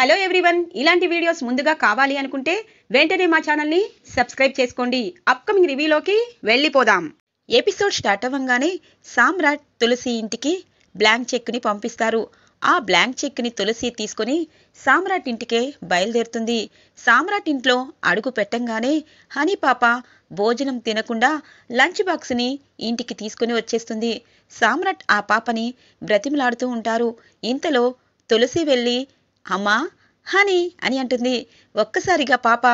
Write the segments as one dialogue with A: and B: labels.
A: Hello everyone ఇలాంటి videos ముందుగా కావాలి అనుకుంటే వెంటనే మా ఛానల్ని సబ్స్క్రైబ్ చేసుకోండి. అప్కమింగ్ రివ్యూలోకి వెళ్ళిపోదాం. ఎపిసోడ్ స్టార్ట్ అవ్వగానే సామ్రాట్ తులసి ఇంటికి బ్లాంక్ చెక్ని పంపిస్తారు. ఆ బ్లాంక్ చెక్ని తులసి తీసుకొని సామ్రాట్ ఇంటికే బయలుదేరుతుంది. సామ్రాట్ ఇంట్లో అడుగు పెట్టంగానే హనీ పాప భోజనం తినకుండా లంచ్ బాక్స్ని ఇంటికి తీసుకుని వచ్చేస్తుంది. సామ్రాట్ ఆ పాపని బ్రతిమలాడుతూ ఉంటారు. ఇంతలో తులసి వెళ్ళి అమ్మా హనీ అని అంటుంది. ఒక్కసారిగా పాప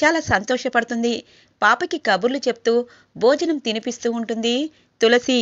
A: చాలా సంతోషపడుతుంది. పాపకి కబుర్లు చెప్తూ భోజనం తినిపిస్తూ ఉంటుంది. తులసి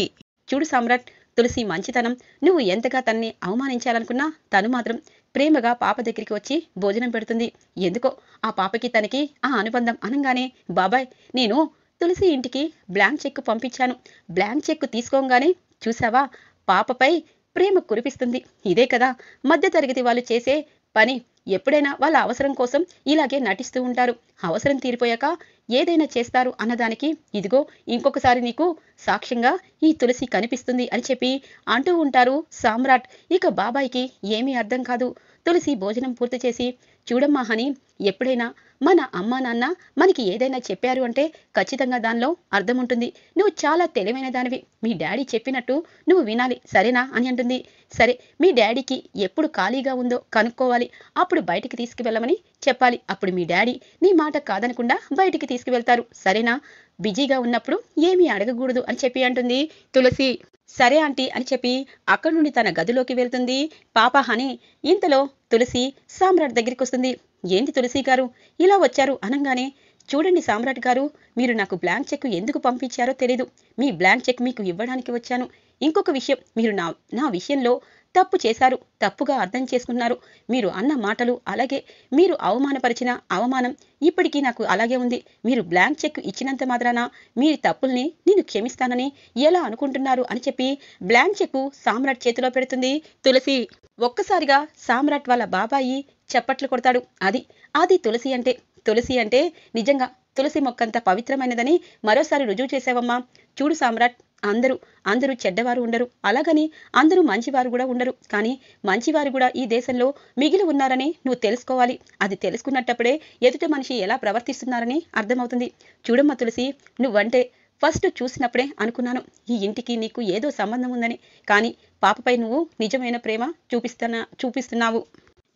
A: చూడు సమ్రాట్ తులసి మంచితనం. నువ్వు ఎంతగా తన్ని అవమానించాలనుకున్నా తను మాత్రం ప్రేమగా పాప దగ్గరికి వచ్చి భోజనం పెడుతుంది. ఎందుకో? ఆ పాపకి తనకి ఆ అనుబంధం అనగానే బాబాయ్ నేను తులసి ఇంటికి బ్లాంక్ చెక్ పంపించాను. బ్లాంక్ చెక్ తీసుకోగానే చూసావా? పాపపై ప్రేమ కురిపిస్తుంది. ఇదే కదా మధ్యతరగతి వాళ్ళు చేసే పని. ఎప్పుడైనా వాళ్ళ అవసరం కోసం ఇలాగే నటిస్తూ ఉంటారు. అవసరం తీరిపోయాక ఏదైనా చేస్తారు అన్నదానికి ఇదిగో ఇంకొకసారి నీకు సాక్ష్యంగా ఈ తులసి కనిపిస్తుంది అని చెప్పి అంటూ ఉంటారు సామ్రాట్. ఇక బాబాయికి ఏమీ అర్థం కాదు. తులసి భోజనం పూర్తి చేసి చూడమ్మా అని ఎప్పుడైనా మన అమ్మా నాన్న మనకి ఏదైనా చెప్పారు అంటే ఖచ్చితంగా దానిలో అర్థం ఉంటుంది. నువ్వు చాలా తెలివైన దానివి. మీ డాడీ చెప్పినట్టు నువ్వు వినాలి. సరేనా? అని అంటుంది. సరే మీ డాడీకి ఎప్పుడు ఖాళీగా ఉందో కనుక్కోవాలి. అప్పుడు బయటికి తీసుకువెళ్ళమని చెప్పాలి. అప్పుడు మీ డాడీ నీ మాట కాదనకుండా బయటికి తీసుకువెళ్తారు. సరేనా? బిజీగా ఉన్నప్పుడు ఏమీ అడగకూడదు అని చెప్పి అంటుంది తులసి. సరే ఆంటీ అని చెప్పి అక్కడి నుండి తన గదిలోకి వెళ్తుంది. పాప హని ఇంతలో తులసి సామ్రాట్ దగ్గరికి వస్తుంది ఏంటి తులసి గారు? ఇలా వచ్చారు అనగానే చూడండి సామ్రాట్ గారు మీరు నాకు బ్లాంక్ చెక్ ఎందుకు పంపించారో తెలీదు. మీ బ్లాంక్ చెక్ మీకు ఇవ్వడానికి వచ్చాను. ఇంకొక విషయం మీరు నా నా విషయంలో తప్పు చేశారు తప్పుగా అర్థం చేసుకున్నారు. మీరు అన్న మాటలు అలాగే మీరు అవమానపరిచిన అవమానం ఇప్పటికీ నాకు అలాగే ఉంది. మీరు బ్లాంక్ చెక్ ఇచ్చినంత మాత్రాన మీ తప్పుల్ని నేను క్షమిస్తానని ఎలా అనుకుంటున్నారు అని చెప్పి బ్లాంక్ చెక్ సామ్రాట్ చేతిలో పెడుతుంది తులసి. ఒక్కసారిగా సామ్రాట్ వాళ్ళ బాబాయి చప్పట్లు కొడతాడు. అది అది తులసి అంటే తులసి అంటే నిజంగా తులసి మొక్కంత పవిత్రమైనదని మరోసారి రుజువు చేసావమ్మా చూడు సామ్రాట్ అందరూ అందరూ చెడ్డవారు ఉండరు. అలాగని అందరూ మంచివారు కూడా ఉండరు. కానీ మంచివారు కూడా ఈ దేశంలో మిగిలి ఉన్నారని నువ్వు తెలుసుకోవాలి. అది తెలుసుకున్నట్టప్పుడే ఎదుటి మనిషి ఎలా ప్రవర్తిస్తున్నారని అర్థమవుతుంది. చూడమ్మా తులసి నువ్వంటే ఫస్ట్ చూసినప్పుడే అనుకున్నాను. ఈ ఇంటికి నీకు ఏదో సంబంధం ఉందని. కానీ పాపపై నువ్వు నిజమైన ప్రేమ చూపిస్తున్నా చూపిస్తున్నావు.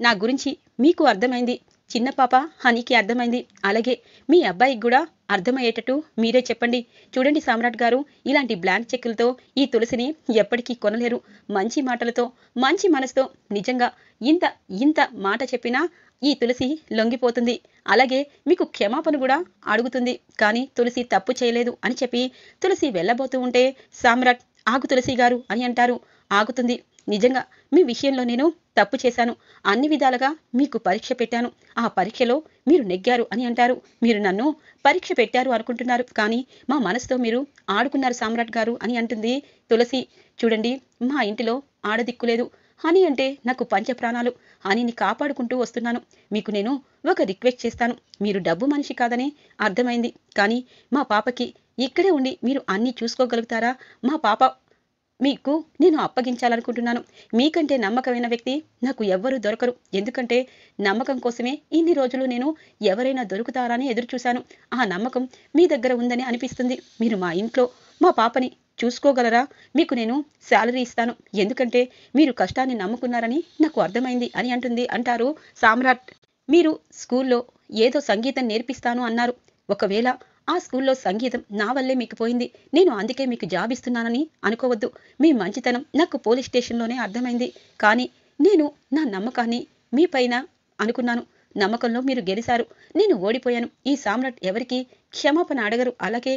A: నా గురించి మీకు అర్థమైంది. చిన్న పాప హనీకి అర్థమైంది. అలాగే మీ అబ్బాయికి కూడా అర్థమయ్యేటట్టు మీరే చెప్పండి. చూడండి సామ్రాట్ గారు ఇలాంటి బ్లాంక్ చెక్కులతో ఈ తులసిని ఎప్పటికీ కొనలేరు. మంచి మాటలతో మంచి మనసుతో నిజంగా ఇంత ఇంత మాట చెప్పినా ఈ తులసి లొంగిపోతుంది. అలాగే మీకు క్షమాపణ కూడా అడుగుతుంది. కానీ తులసి తప్పు చేయలేదు అని చెప్పి తులసి వెళ్ళబోతూ ఉంటే సామ్రాట్ ఆగు తులసి గారు అని అంటారు. ఆగుతుంది. నిజంగా మీ విషయంలో నేను తప్పు చేశాను. అన్ని విధాలుగా మీకు పరీక్ష పెట్టాను. ఆ పరీక్షలో మీరు నెగ్గారు అని అంటారు. మీరు నన్ను పరీక్ష పెట్టారు అనుకుంటున్నారు. కానీ మా మనసుతో మీరు ఆడుకున్నారు సామ్రాట్ గారు అని అంటుంది తులసి. చూడండి మా ఇంటిలో ఆడదిక్కులేదు హనీ అంటే నాకు పంచప్రాణాలు. హనీని కాపాడుకుంటూ వస్తున్నాను. మీకు నేను ఒక రిక్వెస్ట్ చేస్తాను. మీరు డబ్బు మనిషి కాదని అర్థమైంది. కానీ మా పాపకి ఇక్కడే ఉండి మీరు అన్నీ చూసుకోగలుగుతారా? మా పాప మీకు నేను అప్పగించాలనుకుంటున్నాను. మీకంటే నమ్మకమైన వ్యక్తి నాకు ఎవ్వరూ దొరకరు. ఎందుకంటే నమ్మకం కోసమే ఇన్ని రోజులు నేను ఎవరైనా దొరుకుతారా అని ఎదురు చూశాను ఆ నమ్మకం మీ దగ్గర ఉందని అనిపిస్తుంది. మీరు మా ఇంట్లో మా పాపని చూసుకోగలరా? మీకు నేను శాలరీ ఇస్తాను. ఎందుకంటే మీరు కష్టాన్ని నమ్ముకున్నారని నాకు అర్థమైంది అని అంటుంది అంటారు సామ్రాట్. మీరు స్కూల్లో ఏదో సంగీతం నేర్పిస్తాను అన్నారు. ఒకవేళ ఆ స్కూల్లో సంగీతం నా వల్లే మీకు పోయింది. నేను అందుకే మీకు జాబ్ ఇస్తున్నానని అనుకోవద్దు. మీ మంచితనం నాకు పోలీస్ స్టేషన్లోనే అర్థమైంది. కానీ నేను నా నమ్మకాన్ని మీ పైన అనుకున్నాను. నమ్మకంలో మీరు గెలిచారు నేను ఓడిపోయాను. ఈ సామ్రాట్ ఎవరికి క్షమాపణ అడగరు. అలాగే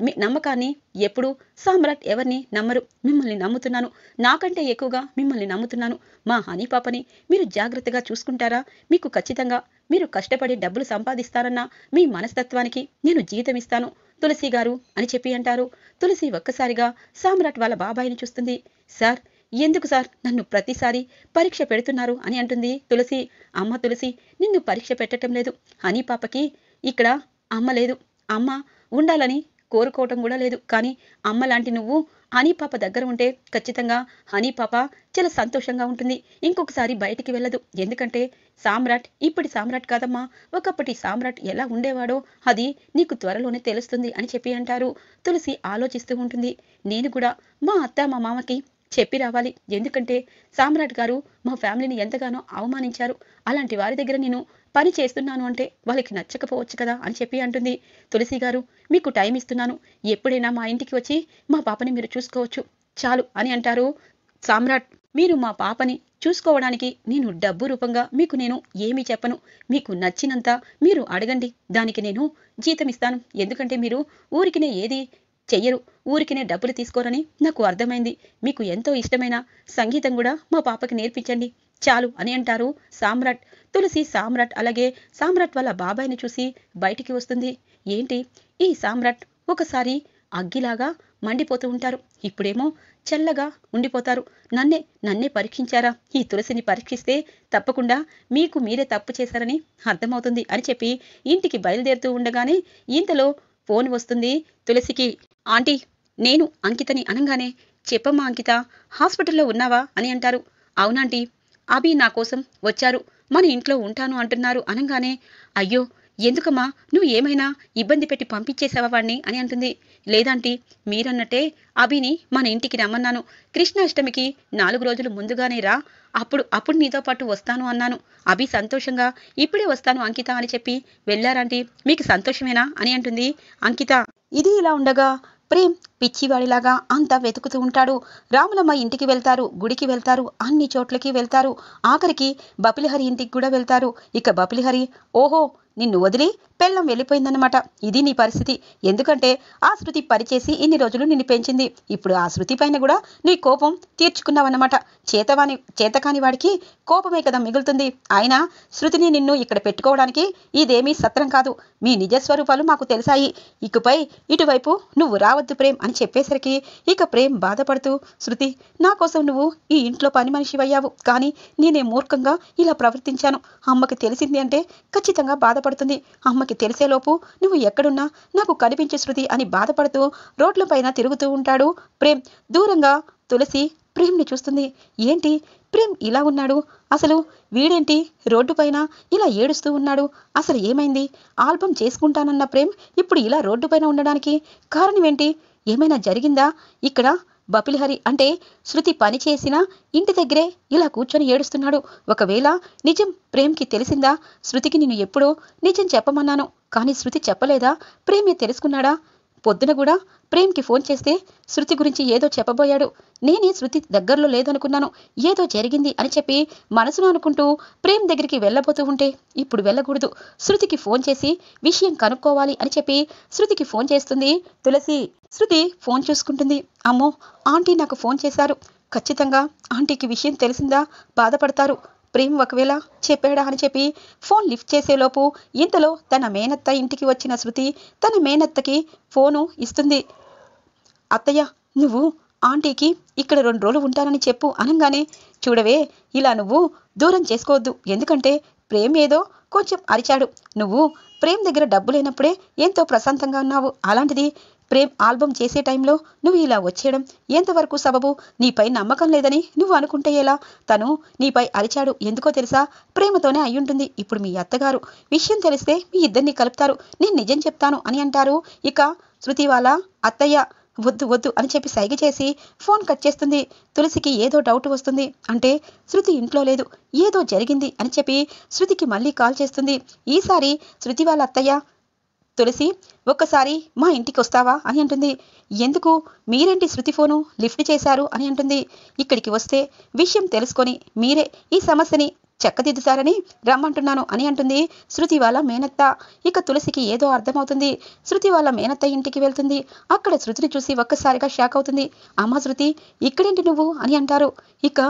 A: మీ నమ్మకాన్ని ఎప్పుడు సామ్రాట్ ఎవరిని నమ్మరు? మిమ్మల్ని నమ్ముతున్నాను. నాకంటే ఎక్కువగా మిమ్మల్ని నమ్ముతున్నాను. మా హనీ పాపని మీరు జాగ్రత్తగా చూసుకుంటారా? మీకు ఖచ్చితంగా మీరు కష్టపడి డబ్బులు సంపాదిస్తారన్న మీ మనస్తత్వానికి నేను జీతం ఇస్తాను. తులసి గారు అని చెప్పి అంటారు. తులసి ఒక్కసారిగా సామ్రాట్ వాళ్ళ బాబాయిని చూస్తుంది. సార్ ఎందుకు సార్ నన్ను ప్రతిసారి పరీక్ష పెడుతున్నారు అని అంటుంది తులసి. అమ్మ తులసి నిన్ను పరీక్ష పెట్టడం లేదు. హనీ పాపకి ఇక్కడ అమ్మ లేదు. అమ్మ ఉండాలని కోరుకోవటం కూడా లేదు. కానీ అమ్మ లాంటి నువ్వు హనీ పాప దగ్గర ఉంటే ఖచ్చితంగా హనీ పాప చాలా సంతోషంగా ఉంటుంది. ఇంకొకసారి బయటికి వెళ్ళదు. ఎందుకంటే సామ్రాట్ ఇప్పటి సామ్రాట్ కాదమ్మా. ఒకప్పటి సామ్రాట్ ఎలా ఉండేవాడో అది నీకు త్వరలోనే తెలుస్తుంది అని చెప్పి అంటారు. తులసి ఆలోచిస్తూ ఉంటుంది. నేను కూడా మా అత్త మా మామకి చెప్పి రావాలి. ఎందుకంటే సామ్రాట్ గారు మా ఫ్యామిలీని ఎంతగానో అవమానించారు. అలాంటి వారి దగ్గర నేను పని చేస్తున్నాను అంటే వాళ్ళకి నచ్చకపోవచ్చు కదా అని చెప్పి అంటుంది. తులసి గారు మీకు టైం ఇస్తున్నాను. ఎప్పుడైనా మా ఇంటికి వచ్చి మా పాపని మీరు చూసుకోవచ్చు. చాలు అని అంటారు. సామ్రాట్ మీరు మా పాపని చూసుకోవడానికి నేను డబ్బు రూపంగా మీకు నేను ఏమీ చెప్పను. మీకు నచ్చినంత మీరు అడగండి. దానికి నేను జీతం ఇస్తాను. ఎందుకంటే మీరు ఊరికినే ఏది చెయ్యరు. ఊరికినే డబ్బులు తీసుకోరని నాకు అర్థమైంది. మీకు ఎంతో ఇష్టమైన సంగీతం కూడా మా పాపకి నేర్పించండి. చాలు అని అంటారు సామ్రాట్. తులసి సామ్రాట్ అలాగే సామ్రాట్ వాళ్ళ బాబాయ్ని చూసి బయటికి వస్తుంది. ఏంటి? ఈ సామ్రాట్ ఒకసారి అగ్గిలాగా మండిపోతూ ఉంటారు. ఇప్పుడేమో చల్లగా ఉండిపోతారు. నన్నే నన్నే పరీక్షించారా? ఈ తులసిని పరీక్షిస్తే తప్పకుండా మీకు మీరే తప్పు చేశారని అర్థమవుతుంది అని చెప్పి ఇంటికి బయలుదేరుతూ ఉండగానే ఇంతలో ఫోన్ వస్తుంది తులసికి. ఆంటీ నేను అంకితని అనగానే చెప్పమ్మా అంకిత హాస్పిటల్లో ఉన్నావా అని అంటారు. అవునాంటీ అభి నా కోసం వచ్చారు. మన ఇంట్లో ఉంటాను అంటున్నారు అనగానే అయ్యో ఎందుకమ్మా? నువ్వు ఏమైనా ఇబ్బంది పెట్టి పంపించేసావా వాణ్ణి? అని అంటుంది. లేదంటే మీరన్నట్టే అభిని మన ఇంటికి రమ్మన్నాను. కృష్ణాష్టమికి నాలుగు రోజులు ముందుగానే రా. అప్పుడు అప్పుడు నీతో పాటు వస్తాను అన్నాను. అభి సంతోషంగా ఇప్పుడే వస్తాను అంకిత అని చెప్పి వెళ్ళారంటే మీకు సంతోషమేనా? అని అంటుంది అంకిత. ఇది ఇలా ఉండగా ప్రేమ్ పిచ్చివాడిలాగా అంతా వెతుకుతూ ఉంటాడు. రాములమ్మ ఇంటికి వెళ్తారు గుడికి వెళ్తారు అన్ని చోట్లకి వెళ్తారు. ఆఖరికి బపిలిహరి ఇంటికి కూడా వెళ్తారు. ఇక బపిలిహరి ఓహో నిన్ను వదిలి పెళ్ళం వెళ్ళిపోయిందన్నమాట. ఇది నీ పరిస్థితి. ఎందుకంటే ఆ శృతి పరిచేసి ఇన్ని రోజులు నిన్ను పెంచింది. ఇప్పుడు ఆ శృతి పైన కూడా నీ కోపం తీర్చుకున్నావన్నమాట. చేతవాని చేతకాని వాడికి కోపమే కదా మిగులుతుంది. అయినా శృతిని నిన్ను ఇక్కడ పెట్టుకోవడానికి ఇదేమీ సత్రం కాదు. మీ నిజస్వరూపాలు మాకు తెలిసాయి. ఇకపై ఇటువైపు నువ్వు రావద్దు ప్రేమ్ అని చెప్పేసరికి ఇక ప్రేమ్ బాధపడుతూ శృతి నా కోసం నువ్వు ఈ ఇంట్లో పని మనిషివయ్యావు. కానీ నేనే మూర్ఖంగా ఇలా ప్రవర్తించాను. అమ్మకి తెలిసింది అంటే ఖచ్చితంగా బాధపడుతుంది. అమ్మకి తెలిసేలోపు నువ్వు ఎక్కడున్నా? నాకు కనిపించే శృతి అని బాధపడుతూ రోడ్లపైన తిరుగుతూ ఉంటాడు ప్రేమ్. దూరంగా తులసి ప్రేమ్ని చూస్తుంది. ఏంటి? ప్రేమ్ ఇలా ఉన్నాడు? అసలు వీడేంటి? రోడ్డు పైన ఇలా ఏడుస్తూ ఉన్నాడు. అసలు ఏమైంది? ఆల్బమ్ చేసుకుంటానన్న ప్రేమ్ ఇప్పుడు ఇలా రోడ్డు పైన ఉండడానికి కారణం ఏంటి? ఏమైనా జరిగిందా? ఇక్కడ బపిలిహరి అంటే శృతి పని చేసినా ఇంటి దగ్గరే ఇలా కూర్చొని ఏడుస్తున్నాడు. ఒకవేళ నిజం ప్రేమ్కి తెలిసిందా? శృతికి నేను ఎప్పుడో నిజం చెప్పమన్నాను. కానీ శృతి చెప్పలేదా? ప్రేమే తెలుసుకున్నాడా? పొద్దున కూడా ప్రేమ్కి ఫోన్ చేస్తే శృతి గురించి ఏదో చెప్పబోయాడు. నేనే శృతి దగ్గరలో లేదనుకున్నాను. ఏదో జరిగింది అని చెప్పి మనసులో అనుకుంటూ ప్రేమ్ దగ్గరికి వెళ్ళబోతూ ఉంటే ఇప్పుడు వెళ్ళకూడదు. శృతికి ఫోన్ చేసి విషయం కనుక్కోవాలి అని చెప్పి శృతికి ఫోన్ చేస్తుంది. తులసి శృతి ఫోన్ చూసుకుంటుంది. అమ్మో ఆంటీ నాకు ఫోన్ చేశారు. ఖచ్చితంగా ఆంటీకి విషయం తెలిసిందా? బాధపడతారు. ప్రేమ్ ఒకవేళ చెప్పాడా అని చెప్పి ఫోన్ లిఫ్ట్ చేసేలోపు ఇంతలో తన మేనత్త ఇంటికి వచ్చిన శృతి తన మేనత్తకి ఫోను ఇస్తుంది. అత్తయ్య నువ్వు ఆంటీకి ఇక్కడ రెండు రోజులు ఉంటానని చెప్పు అనగానే చూడవే ఇలా నువ్వు దూరం చేసుకోవద్దు. ఎందుకంటే ప్రేమ్ ఏదో కొంచెం అరిచాడు. నువ్వు ప్రేమ్ దగ్గర డబ్బు లేనప్పుడే ఎంతో ప్రశాంతంగా ఉన్నావు. అలాంటిది ప్రేమ్ ఆల్బమ్ చేసే టైంలో నువ్వు ఇలా వచ్చేయడం ఎంతవరకు సబబు? నీపై నమ్మకం లేదని నువ్వు అనుకుంటే ఎలా? తను నీపై అరిచాడు. ఎందుకో తెలుసా? ప్రేమతోనే అయ్యుంటుంది. ఇప్పుడు మీ అత్తగారు విషయం తెలిస్తే మీ ఇద్దరిని కలుపుతారు. నేను నిజం చెప్తాను అని అంటారు. ఇక శృతి వాళ్ళ అత్తయ్య వద్దు వద్దు అని చెప్పి సైగ చేసి ఫోన్ కట్ చేస్తుంది. తులసికి ఏదో డౌట్ వస్తుంది. అంటే శృతి ఇంట్లో లేదు ఏదో జరిగింది అని చెప్పి శృతికి మళ్ళీ కాల్ చేస్తుంది. ఈసారి శృతి వాళ్ళ అత్తయ్య తులసి ఒక్కసారి మా ఇంటికి వస్తావా అని అంటుంది. ఎందుకు? మీరేంటి శృతి ఫోను లిఫ్ట్ చేశారు అని అంటుంది. ఇక్కడికి వస్తే విషయం తెలుసుకొని మీరే ఈ సమస్యని చెక్కదిద్దుతారని రమ్మంటున్నాను అని అంటుంది. శృతి వాళ్ళ మేనత్త. ఇక తులసికి ఏదో అర్థమవుతుంది. శృతి వాళ్ళ మేనత్త ఇంటికి వెళ్తుంది. అక్కడ శృతిని చూసి ఒక్కసారిగా షాక్ అవుతుంది. అమ్మ శృతి ఇక్కడేంటి నువ్వు అని అంటారు. ఇక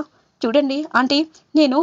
A: చూడండి ఆంటీ నేను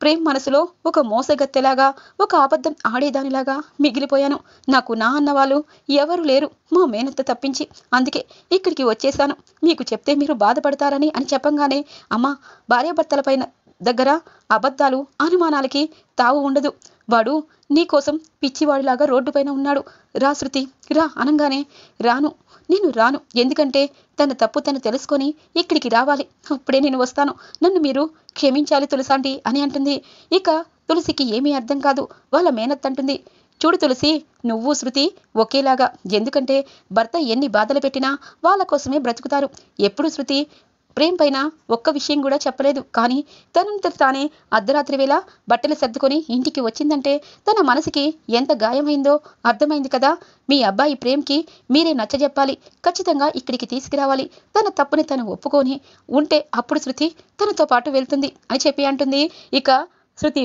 A: ప్రేమ్ మనసులో ఒక మోసగత్తెలాగా ఒక అబద్ధం ఆడేదానిలాగా మిగిలిపోయాను. నాకు నా అన్న వాళ్ళు ఎవరు లేరు. మా మేనత్త తప్పించి అందుకే ఇక్కడికి వచ్చేసాను మీకు చెప్తే మీరు బాధపడతారని అని చెప్పంగానే అమ్మ భార్యాభర్తల పైన దగ్గర అబద్ధాలు అనుమానాలకి తావు ఉండదు. వాడు నీకోసం పిచ్చివాడిలాగా రోడ్డుపైన ఉన్నాడు. రా శృతి రా అనంగానే. రాను నేను రాను. ఎందుకంటే తన తప్పు తను తెలుసుకొని ఇక్కడికి రావాలి. అప్పుడే నేను వస్తాను. నన్ను మీరు క్షమించాలి తులసాంటి అని అంటుంది. ఇక తులసికి ఏమీ అర్థం కాదు. వాళ్ళ మేనత్ అంటుంది. చూడు తులసి నువ్వు శృతి ఒకేలాగా. ఎందుకంటే భర్త ఎన్ని బాధలు పెట్టినా వాళ్ళ కోసమే బ్రతుకుతారు. ఎప్పుడు శృతి ప్రేమ్ పైన ఒక్క విషయం కూడా చెప్పలేదు. కానీ తనంత తానే అర్ధరాత్రి వేళ బట్టలు సర్దుకొని ఇంటికి వచ్చిందంటే తన మనసుకి ఎంత గాయమైందో అర్థమైంది కదా. మీ అబ్బాయి ప్రేమ్కి మీరే నచ్చజెప్పాలి. ఖచ్చితంగా ఇక్కడికి తీసుకురావాలి. తన తప్పుని తను ఒప్పుకొని ఉంటే అప్పుడు శృతి తనతో పాటు వెళ్తుంది అని చెప్పి అంటుంది. ఇక శృతి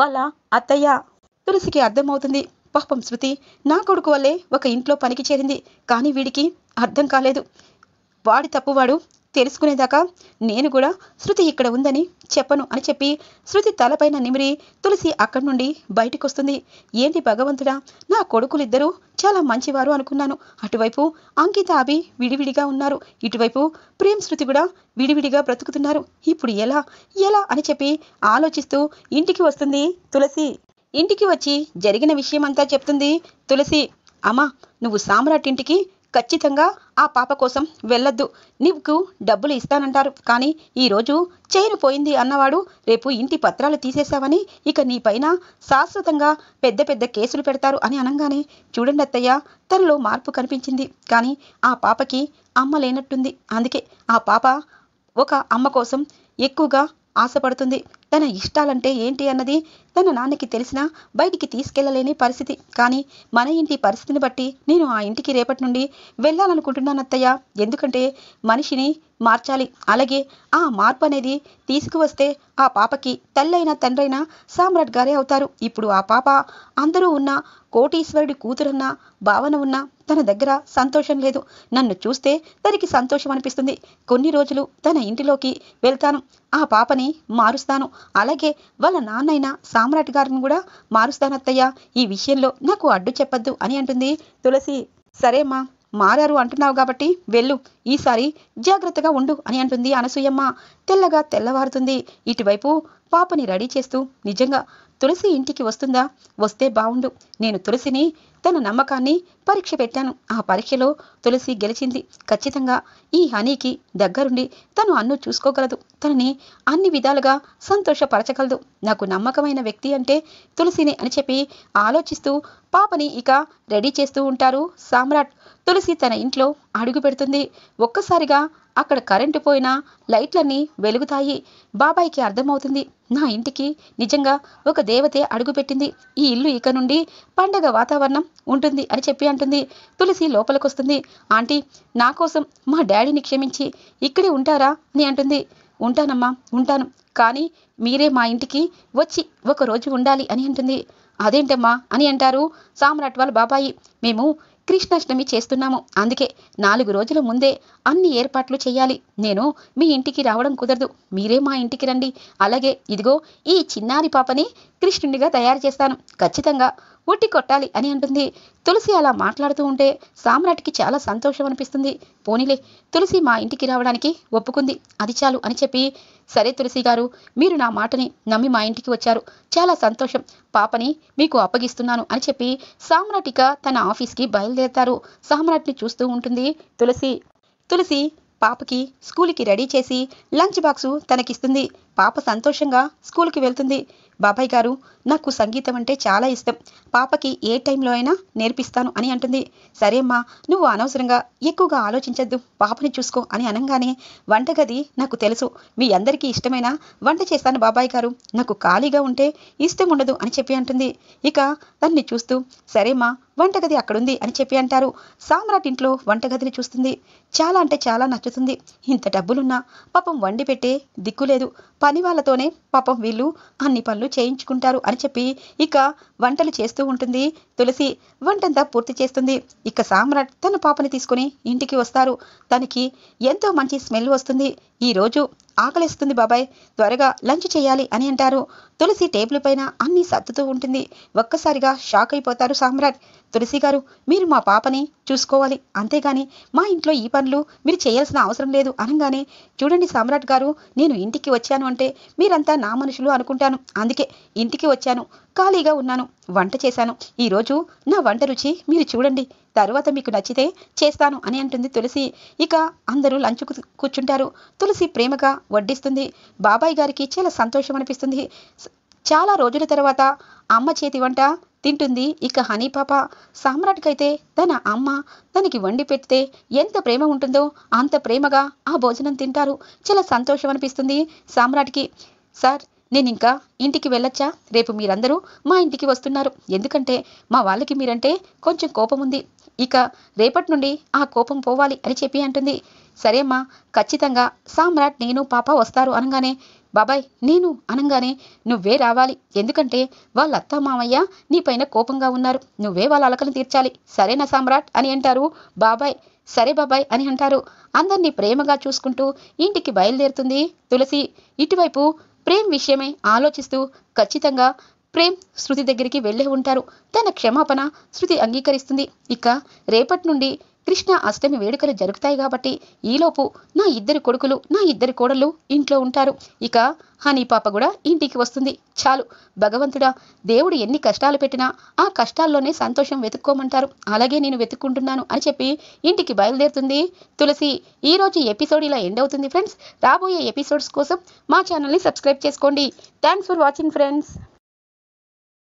A: వాళ్ళ అత్తయ్య తులసికి అర్థమవుతుంది. పాపం శృతి నా కొడుకు వల్లే ఒక ఇంట్లో పనికి చేరింది. కానీ వీడికి అర్థం కాలేదు. వాడి తప్పు వాడు తెలుసుకునేదాకా నేను కూడా శృతి ఇక్కడ ఉందని చెప్పను అని చెప్పి శృతి తలపైన నిమిరి తులసి అక్కడి నుండి బయటకు వస్తుంది ఏంటి భగవంతుడా? నా కొడుకులిద్దరూ చాలా మంచివారు అనుకున్నాను. అటువైపు అంకిత అభి విడివిడిగా ఉన్నారు. ఇటువైపు ప్రేమ్ శృతి కూడా విడివిడిగా బ్రతుకుతున్నారు. ఇప్పుడు ఎలా? ఎలా అని చెప్పి ఆలోచిస్తూ ఇంటికి వస్తుంది తులసి. ఇంటికి వచ్చి జరిగిన విషయమంతా చెప్తుంది తులసి. అమ్మా నువ్వు సామ్రాట్ ఇంటికి ఖచ్చితంగా ఆ పాప కోసం వెళ్ళొద్దు. నీకు డబ్బులు ఇస్తానంటారు. కానీ ఈరోజు చైను పోయింది అన్నవాడు రేపు ఇంటి పత్రాలు తీసేశావని ఇక నీ పైన శాశ్వతంగా పెద్ద పెద్ద కేసులు పెడతారు అని అనగానే చూడండి అత్తయ్య తనలో మార్పు కనిపించింది. కానీ ఆ పాపకి అమ్మ లేనట్టుంది. అందుకే ఆ పాప ఒక అమ్మ కోసం ఎక్కువగా ఆశపడుతుంది. తన ఇష్టాలంటే ఏంటి అన్నది తన నాన్నకి తెలిసినా బయటికి తీసుకెళ్ళలేని పరిస్థితి. కానీ మన ఇంటి పరిస్థితిని బట్టి నేను ఆ ఇంటికి రేపటి నుండి వెళ్ళాలనుకుంటున్నాను అత్తయ్య. ఎందుకంటే మనిషిని మార్చాలి. అలాగే ఆ మార్పు అనేది తీసుకువస్తే ఆ పాపకి తల్లైన తండ్రైన సామ్రాట్ గారే అవుతారు. ఇప్పుడు ఆ పాప అందరూ ఉన్న కోటీశ్వరుడి కూతురన్న భావన ఉన్న తన దగ్గర సంతోషం లేదు. నన్ను చూస్తే తనకి సంతోషం అనిపిస్తుంది. కొన్ని రోజులు తన ఇంటిలోకి వెళ్తాను. ఆ పాపని మారుస్తాను. అలాగే వాళ్ళ నాన్నైన సామ్రాట్ గారిని కూడా మారుస్తానత్తయ్య ఈ విషయంలో నాకు అడ్డు చెప్పద్దు అని అంటుంది తులసి. సరేమ్మా మారారు అంటున్నావు కాబట్టి వెళ్ళు. ఈసారి జాగ్రత్తగా ఉండు అని అంటుంది అనసూయమ్మ. తెల్లగా తెల్లవారుతుంది. ఇటువైపు పాపని రెడీ చేస్తూ నిజంగా తులసి ఇంటికి వస్తుందా? వస్తే బావుండు. నేను తులసిని తన నమ్మకాన్ని పరీక్ష పెట్టాను. ఆ పరీక్షలో తులసి గెలిచింది. ఖచ్చితంగా ఈ హనీకి దగ్గరుండి తను అన్ను చూసుకోగలదు. తనని అన్ని విధాలుగా సంతోషపరచగలదు. నాకు నమ్మకమైన వ్యక్తి అంటే తులసిని అని చెప్పి ఆలోచిస్తూ పాపని ఇక రెడీ చేస్తూ ఉంటారు సామ్రాట్. తులసి తన ఇంట్లో అడుగు పెడుతుంది. ఒక్కసారిగా అక్కడ కరెంటు పోయినా లైట్లన్నీ వెలుగుతాయి. బాబాయికి అర్థమవుతుంది. నా ఇంటికి నిజంగా ఒక దేవతే అడుగుపెట్టింది ఈ ఇల్లు ఇక నుండి పండగ వాతావరణం ఉంటుంది అని చెప్పి అంటుంది. తులసి లోపలికొస్తుంది. ఆంటీ నా కోసం మా డాడీని క్షమించి. ఇక్కడే ఉంటారా? అని అంటుంది. ఉంటానమ్మా ఉంటాను. కానీ మీరే మా ఇంటికి వచ్చి ఒక రోజు ఉండాలి అని అంటుంది. అదేంటమ్మా అని అంటారు సామ్రాట్ వాళ్ళ బాబాయి. మేము కృష్ణాష్టమి చేస్తున్నాము. అందుకే నాలుగు రోజుల ముందే అన్ని ఏర్పాట్లు చేయాలి. నేను మీ ఇంటికి రావడం కుదరదు. మీరే మా ఇంటికి రండి. అలాగే ఇదిగో ఈ చిన్నారి పాపని కృష్ణుడిగా తయారు చేస్తాను. ఖచ్చితంగా ఉట్టి కొట్టాలి అని అంటుంది. తులసి అలా మాట్లాడుతూ ఉంటే సామ్రాట్కి చాలా సంతోషం అనిపిస్తుంది. పోనీలే తులసి మా ఇంటికి రావడానికి ఒప్పుకుంది. అది చాలు అని చెప్పి సరే తులసి గారు మీరు నా మాటని నమ్మి మా ఇంటికి వచ్చారు. చాలా సంతోషం. పాపని మీకు అప్పగిస్తున్నాను అని చెప్పి సామ్రాటిక తన ఆఫీస్కి బయలుదేరతారు. సామ్రాట్ని చూస్తూ ఉంటుంది తులసి. తులసి పాపకి స్కూల్కి రెడీ చేసి లంచ్ బాక్సు తనకిస్తుంది. పాప సంతోషంగా స్కూల్కి వెళ్తుంది. బాబాయ్ గారు నాకు సంగీతం అంటే చాలా ఇష్టం. పాపకి ఏ టైంలో అయినా నేర్పిస్తాను అని అంటుంది. సరేమ్మా నువ్వు అనవసరంగా ఎక్కువగా ఆలోచించద్దు. పాపని చూసుకో అని అనగానే వంటగది నాకు తెలుసు. మీ అందరికీ ఇష్టమైన వంట చేస్తాను బాబాయ్ గారు. నాకు ఖాళీగా ఉంటే ఇష్టం ఉండదు అని చెప్పి అంటుంది. ఇక తన్ని చూస్తూ సరేమ్మా వంటగది అక్కడుంది అని చెప్పి అంటారు. సామ్రాట్ ఇంట్లో వంటగదిని చూస్తుంది. చాలా అంటే చాలా నచ్చుతుంది. ఇంత డబ్బులున్నా పాపం వండి పెట్టే దిక్కు లేదు. పని వాళ్ళతోనే పాపం వీళ్ళు అన్ని పనులు చేయించుకుంటారు అని చెప్పి ఇక వంటలు చేస్తూ ఉంటుంది. తులసి వంటంతా పూర్తి చేస్తుంది. ఇక సామ్రాట్ తన పాపని తీసుకుని ఇంటికి వస్తారు. తనకి ఎంతో మంచి స్మెల్ వస్తుంది. ఈరోజు ఆకలిస్తుంది బాబాయ్. త్వరగా లంచ్ చేయాలి అని అంటారు. తులసి టేబుల్ పైన అన్ని సర్దుతూ ఉంటుంది. ఒక్కసారిగా షాక్ అయిపోతారు సామ్రాట్. తులసి గారు మీరు మా పాపని చూసుకోవాలి. అంతేగాని మా ఇంట్లో ఈ పనులు మీరు చేయాల్సిన అవసరం లేదు అనగానే చూడండి సామ్రాట్ గారు నేను ఇంటికి వచ్చాను అంటే మీరంతా నా మనుషులు అనుకుంటాను. అందుకే ఇంటికి వచ్చాను. ఖాళీగా ఉన్నాను. వంట చేశాను. ఈరోజు నా వంట రుచి మీరు చూడండి. తర్వాత మీకు నచ్చితే చేస్తాను అని అంటుంది తులసి. ఇక అందరూ లంచ్ కూర్చుంటారు. తులసి ప్రేమగా వడ్డిస్తుంది. బాబాయ్ గారికి చాలా సంతోషం అనిపిస్తుంది. చాలా రోజుల తర్వాత అమ్మ చేతి వంట తింటుంది. ఇక హనీ పాప సామ్రాట్కైతే తన అమ్మ తనకి వండి పెడితే ఎంత ప్రేమ ఉంటుందో అంత ప్రేమగా ఆ భోజనం తింటారు. చాలా సంతోషం అనిపిస్తుంది సామ్రాట్కి. సార్ నేను ఇంకా ఇంటికి వెళ్ళొచ్చా? రేపు మీరందరూ మా ఇంటికి వస్తున్నారు. ఎందుకంటే మా వాళ్ళకి మీరంటే కొంచెం కోపం ఉంది ఇక రేపటి నుండి ఆ కోపం పోవాలి అని చెప్పి అంటుంది. సరేమ్మా ఖచ్చితంగా సామ్రాట్ నేను పాప వస్తారు అనగానే బాబాయ్ నేను అనగానే నువ్వే రావాలి. ఎందుకంటే వాళ్ళ అత్త మామయ్య నీ పైన కోపంగా ఉన్నారు. నువ్వే వాళ్ళ అలకలు తీర్చాలి. సరేనా సామ్రాట్? అని అంటారు. బాబాయ్ సరే బాబాయ్ అని అంటారు. అందరినీ ప్రేమగా చూసుకుంటూ ఇంటికి బయలుదేరుతుంది తులసి. ఇటువైపు ప్రేమ్ విషయమై ఆలోచిస్తూ ఖచ్చితంగా ప్రేమ్ శృతి దగ్గరికి వెళ్ళే ఉంటారు. తన క్షమాపణ శృతి అంగీకరిస్తుంది. ఇక రేపటి నుండి కృష్ణ అష్టమి వేడుకలు జరుగుతాయి కాబట్టి ఈలోపు నా ఇద్దరు కొడుకులు నా ఇద్దరు కోడళ్ళు ఇంట్లో ఉంటారు. ఇక హనీ పాప కూడా ఇంటికి వస్తుంది. చాలు. భగవంతుడా దేవుడు ఎన్ని కష్టాలు పెట్టినా ఆ కష్టాల్లోనే సంతోషం వెతుక్కోమంటారు. అలాగే నేను వెతుక్కుంటున్నాను అని చెప్పి ఇంటికి బయలుదేరుతుంది తులసి. ఈ రోజు ఎపిసోడ్ ఇలా ఎండ్ అవుతుంది ఫ్రెండ్స్. రాబోయే ఎపిసోడ్స్ కోసం మా ఛానల్ని సబ్స్క్రైబ్ చేసుకోండి. Thanks for watching friends.